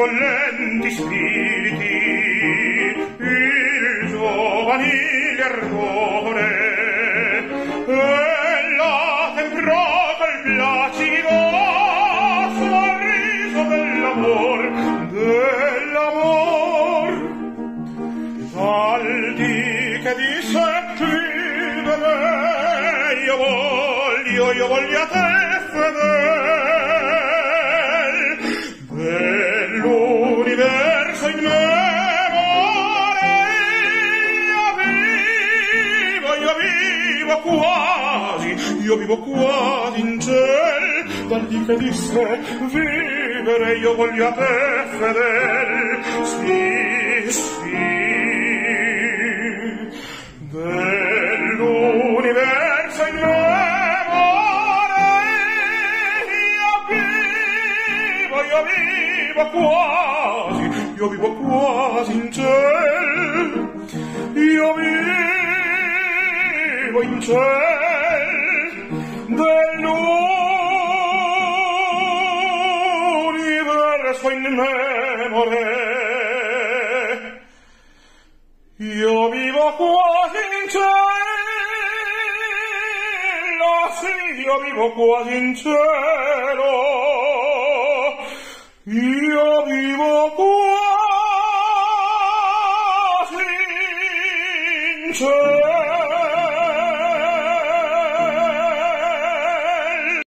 bollenti spiriti il giovanile ardore e la temprata il placido sorriso dell'amor dell'amor. Al di che dice vivere io voglio io voglio a te fedele. vivo quasi, io vivo quasi in ciel, dal di che disse vivere io voglio a te fedel, sì, sì, dell'universo in memore, io vivo, io vivo quasi, io vivo quasi in ciel, fermo in ciel dell'universo in memore. Io vivo quasi in cielo ah, sì io vivo quasi in cielo. Io vivo quasi in cielo.